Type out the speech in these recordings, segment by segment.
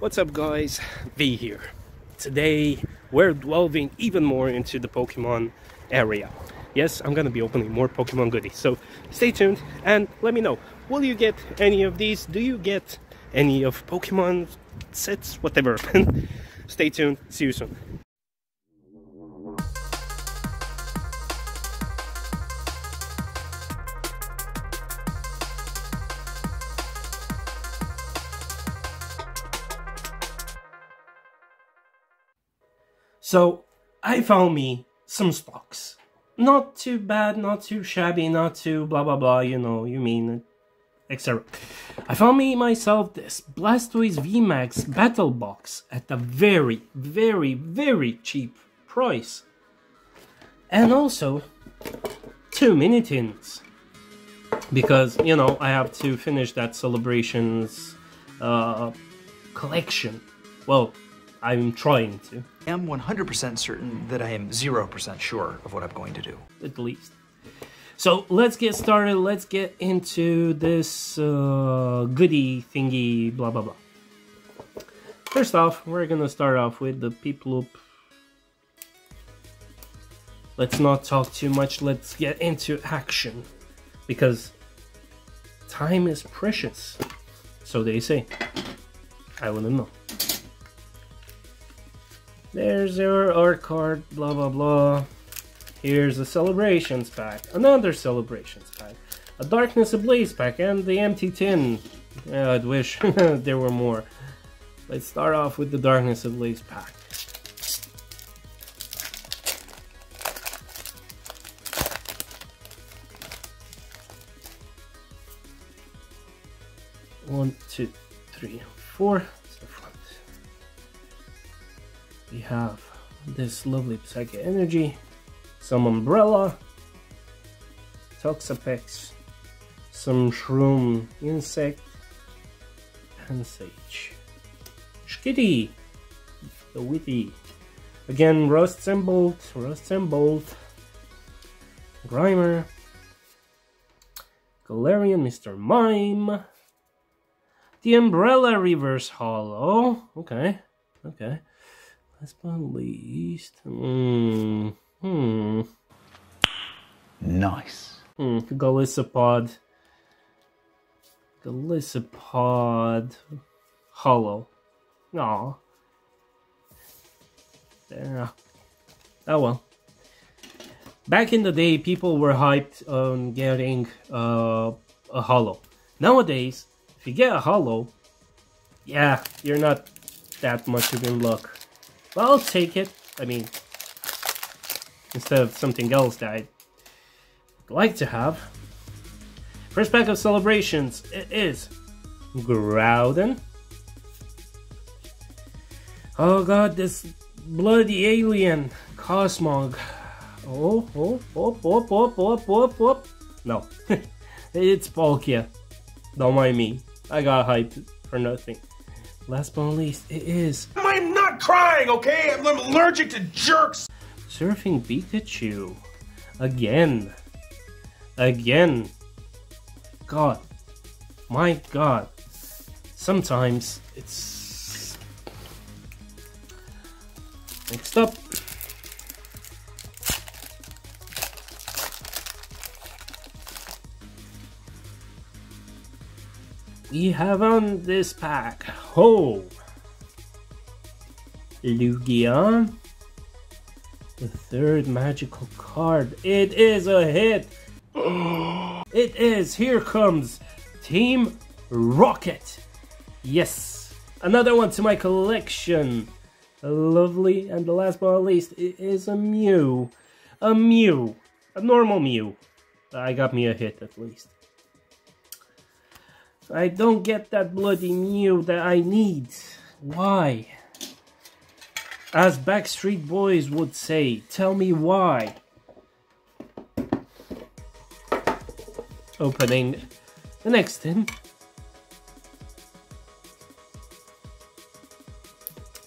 What's up guys, V here. Today we're delving even more into the Pokemon area. Yes, I'm gonna be opening more Pokemon goodies, so stay tuned and let me know. Will you get any of these? Do you get any of Pokemon sets? Whatever. stay tuned, see you soon. So I found me some stocks. Not too bad, not too shabby, not too blah blah blah, you know, you mean, etc. I found me myself this Blastoise VMAX Battle Box at a very, very, very cheap price. And also, two mini tins. Because, you know, I have to finish that Celebrations uh, collection. Well, I'm trying to. I am 100% certain that I am 0% sure of what I'm going to do. At least. So let's get started. Let's get into this uh, goody thingy, blah blah blah. First off, we're gonna start off with the Piplup. Let's not talk too much. Let's get into action because time is precious. So they say. I wouldn't know. There's your art card, blah blah blah. Here's a celebrations pack, another celebrations pack, a darkness ablaze pack, and the empty tin. Yeah, I'd wish there were more. Let's start off with the darkness ablaze pack. One, two, three, four. We have this lovely Psychic Energy, some Umbrella, Toxapex, some Shroom Insect, and Sage. Skitty, the Witty. Again, Rust and Bolt, Rust and Bolt, Grimer, Galarian Mr. Mime, the Umbrella Reverse Hollow. Okay, okay. Last but not least, hmm, hmm. Nice. Hmm, Golisopod. Golisopod. Hollow. Aw. Yeah. Oh well. Back in the day, people were hyped on getting uh, a hollow. Nowadays, if you get a hollow, yeah, you're not that much of in luck. But I'll take it. I mean, instead of something else that I'd like to have. First pack of celebrations it is Groudon. Oh god, this bloody alien Cosmog. Oh, oh, oh, oh, oh, oh, oh, oh. oh, oh. No, it's Palkia. Don't mind me. I got hyped for nothing. Last but not least, it is. Not crying, okay? I'm allergic to jerks. Surfing Pikachu. Again. Again. God. My God. Sometimes it's. Next up. we have on this pack, ho, Lugia, the third magical card. It is a hit. it is. Here comes Team Rocket. Yes, another one to my collection. Lovely, and the last but not least, it is a Mew. A Mew. A normal Mew. I got me a hit at least. I don't get that bloody Mew that I need. Why? As Backstreet Boys would say, tell me why. Opening the next tin.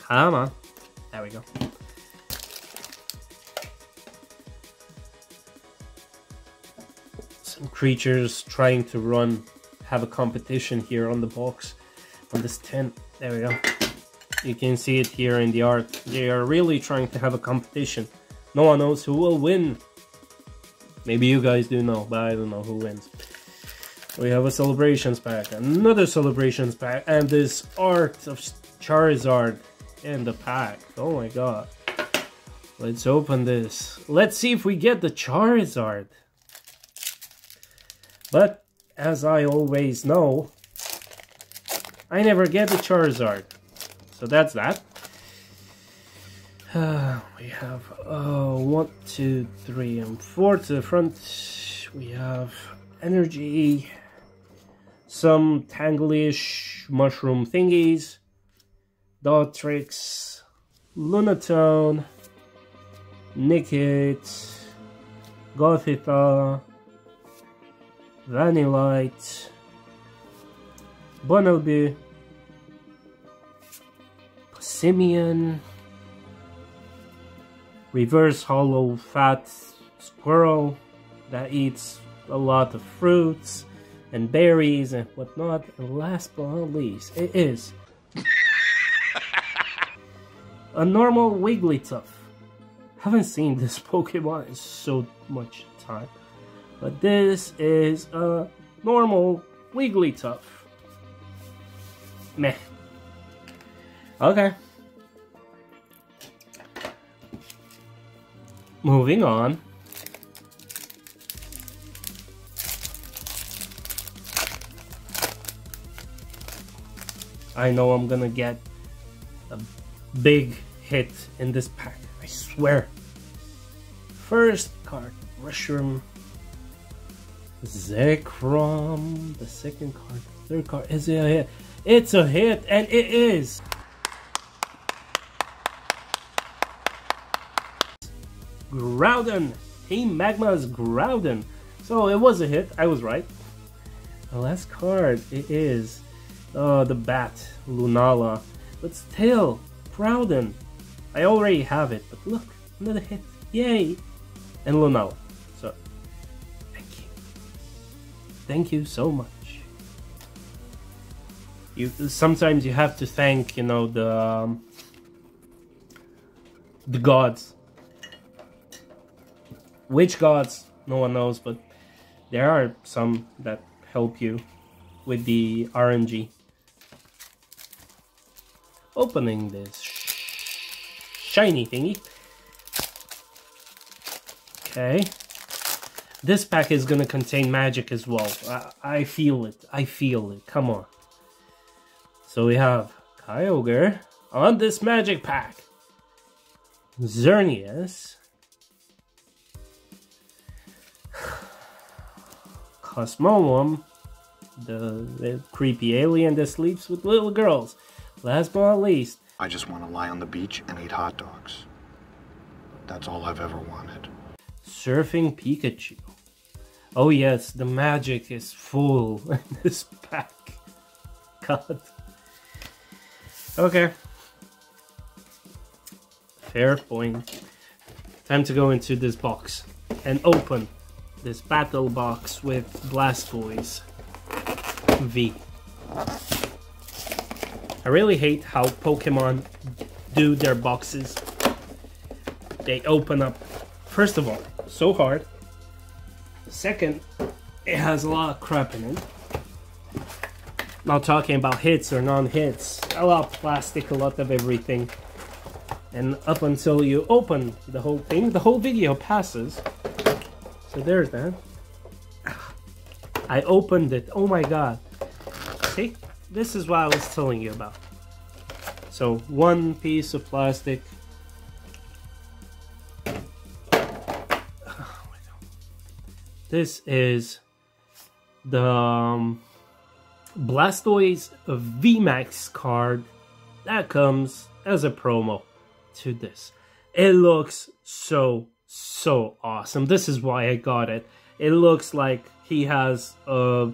Come on. There we go. Some creatures trying to run have a competition here on the box on this tin. There we go. You can see it here in the art. They are really trying to have a competition. No one knows who will win. Maybe you guys do know, but I don't know who wins. We have a celebrations pack, another celebrations pack, and this art of Charizard in the pack. Oh my god. Let's open this. Let's see if we get the Charizard. But, as I always know, I never get the Charizard. So that's that. Uh, we have uh, one, two, three, and four to the front. We have energy, some tanglish mushroom thingies, Dartrix, Lunatone, Nickit, Gothita, Vanillite, Bunnelby, Simeon, Reverse Hollow Fat Squirrel that eats a lot of fruits and berries and whatnot. And last but not least, it is a normal Wigglytuff. Haven't seen this Pokemon in so much time. But this is a normal Wigglytuff. Meh. Okay. Moving on. I know I'm gonna get a big hit in this pack. I swear. First card, Mushroom. Zekrom. The second card, third card. Is it a hit? It's a hit, and it is. Groudon. Team Magma's Groudon. So it was a hit. I was right. The last card, it is uh, the Bat, Lunala. But still, Groudon. I already have it, but look, another hit. Yay! And Lunala. So, thank you. Thank you so much. You sometimes you have to thank, you know, the um, the gods which gods, no one knows, but there are some that help you with the RNG. Opening this shiny thingy. Okay. This pack is gonna contain magic as well. I, I feel it. I feel it. Come on. So we have Kyogre on this magic pack. Xerneas. Cosmoem, the, the creepy alien that sleeps with little girls. Last but not least, I just want to lie on the beach and eat hot dogs. That's all I've ever wanted. Surfing Pikachu. Oh yes, the magic is full in this pack. God. Okay. Fair point. Time to go into this box and open this battle box with Blastoise V. I really hate how Pokemon do their boxes. They open up, first of all, so hard. Second, it has a lot of crap in it. Not talking about hits or non-hits. A lot of plastic, a lot of everything. And up until you open the whole thing, the whole video passes. So there's that. I opened it. Oh my god. See? This is what I was telling you about. So one piece of plastic. This is the um, Blastoise VMAX card that comes as a promo to this. It looks so, so awesome. This is why I got it. It looks like he has a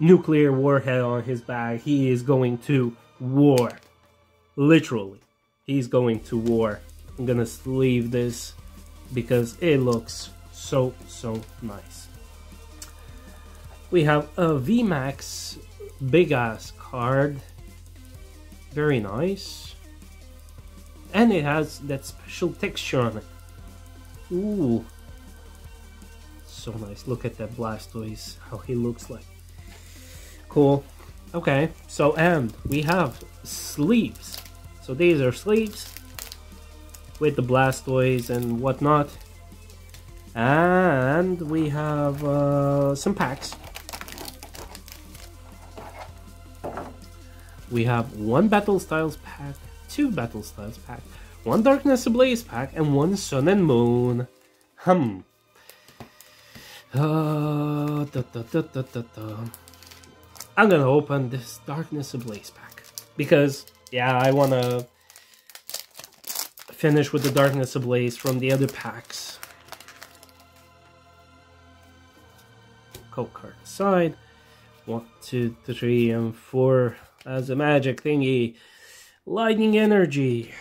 nuclear warhead on his back. He is going to war. Literally. He's going to war. I'm gonna leave this because it looks so, so nice. We have a VMAX big ass card. Very nice. And it has that special texture on it. Ooh. So nice. Look at that Blastoise, how he looks like. Cool. Okay, so and we have sleeves. So these are sleeves with the Blastoise and whatnot. And we have uh, some packs. We have one Battle Styles pack, two Battle Styles pack, one Darkness Ablaze pack, and one Sun and Moon. Hum. Uh. I'm gonna open this Darkness Ablaze pack because, yeah, I wanna finish with the Darkness Ablaze from the other packs. Code card aside. One, two, three, and four as a magic thingy. Lightning Energy.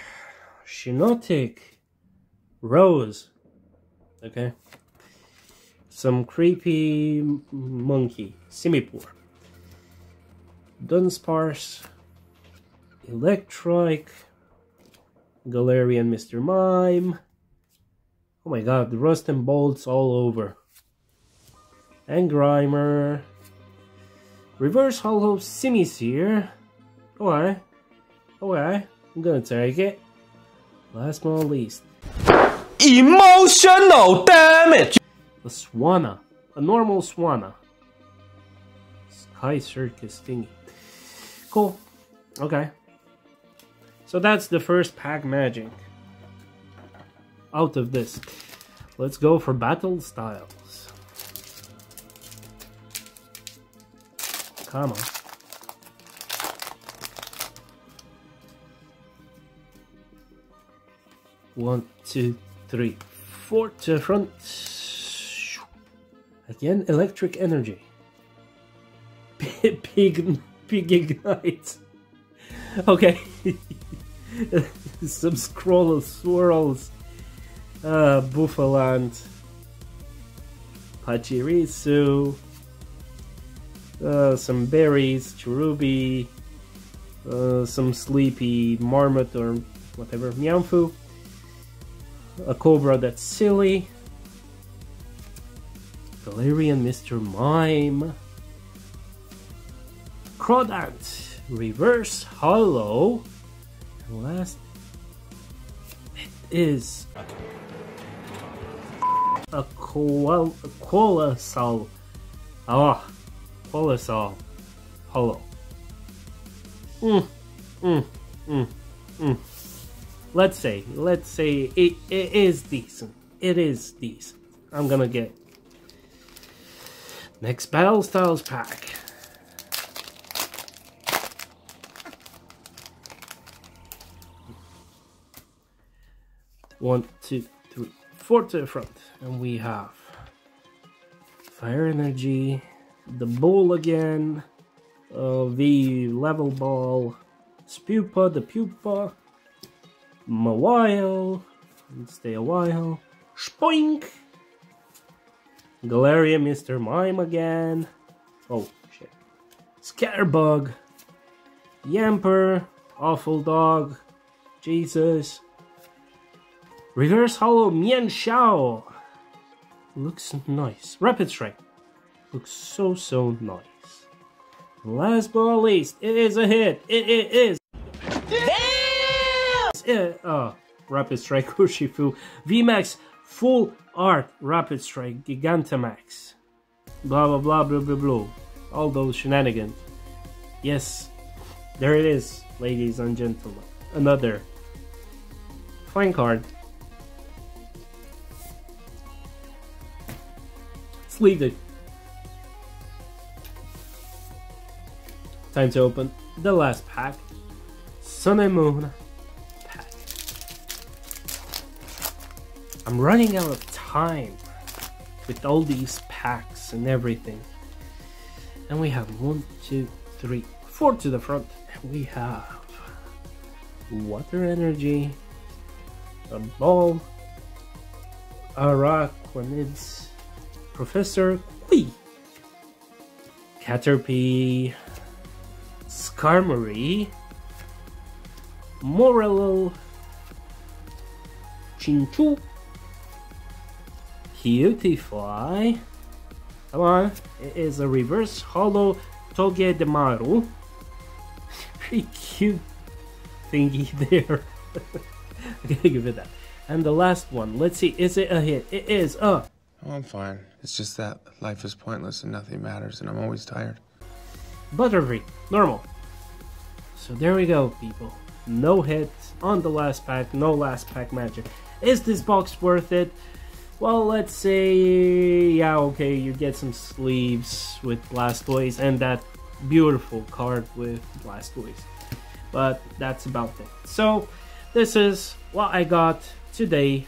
Shinotic. Rose. Okay. Some creepy monkey. Simipour. Dunsparce. Electrike. Galarian Mr. Mime. Oh my god, the rust and bolts all over. And Grimer. Reverse Hollow Simisear. Alright. Alright. I'm gonna take it. Last but not least. Emotional damage! A Swanna. A normal Swanna. Sky Circus thingy. Cool. Okay. So that's the first pack magic. Out of this. Let's go for battle styles. Come on. One, two, three, four to the front. Again, electric energy. Big, big ignite. Okay. Some scroll swirls. Uh, Bouffalant. Pachirisu. Uh, some berries, Cherubi. Uh, some sleepy marmot or whatever. Mienfoo. A cobra that's silly. Galarian Mr. Mime. Crawdaunt. Reverse Hollow. And last, it is a koal a Qualasol. Ah, Qualasol Hollow. Mm, mm, mm, mm. Let's say, let's say it, it is decent. It is decent. I'm gonna get next Battle Styles pack. One, two, three, four to the front. And we have Fire Energy, the Bull again, uh, the Level Ball, Spupa, the Pupa, Mawile, stay a while, Spoink, Galarian Mr. Mime again, oh shit, Scatterbug, Yamper, Awful Dog, Jesus, Reverse Hollow Mienshao. Looks nice. Rapid Strike. Looks so, so nice. Last but not least, it is a hit. It, it is. Damn! It, uh, Rapid Strike Urshifu. VMAX Full Art Rapid Strike Gigantamax. Blah, blah, blah, blah, blah, blah. All those shenanigans. Yes, there it is, ladies and gentlemen. Another fine card. Sleeved it. Time to open the last pack. Sun and Moon I'm running out of time with all these packs and everything. And we have one, two, three, four to the front. And we have Water Energy, a Ball, Araquanids, Professor Kui, Caterpie, Skarmory, Morelull, Chinchou. Cutify. Come on. It is a reverse hollow Togedemaru. Pretty cute thingy there. I gotta give it that. And the last one. Let's see. Is it a hit? It is a Oh, I'm fine. It's just that life is pointless and nothing matters, and I'm always tired. Butterfree. Normal. So there we go, people. No hits on the last pack. No last pack magic. Is this box worth it? Well, let's say, yeah, okay, you get some sleeves with Blastoise and that beautiful card with Blastoise. But that's about it. So, this is what I got today.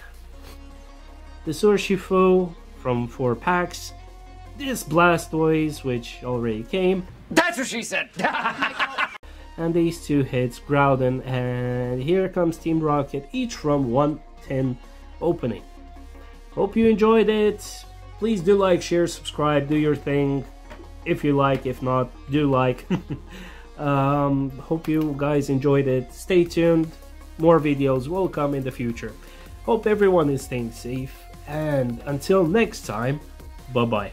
The Urshifu from 4 packs. This Blastoise, which already came. That's what she said. and these two hits Groudon and here comes Team Rocket each from 110 opening. Hope you enjoyed it. Please do like, share, subscribe, do your thing. If you like, if not, do like. um, hope you guys enjoyed it. Stay tuned. More videos will come in the future. Hope everyone is staying safe. And until next time, bye bye.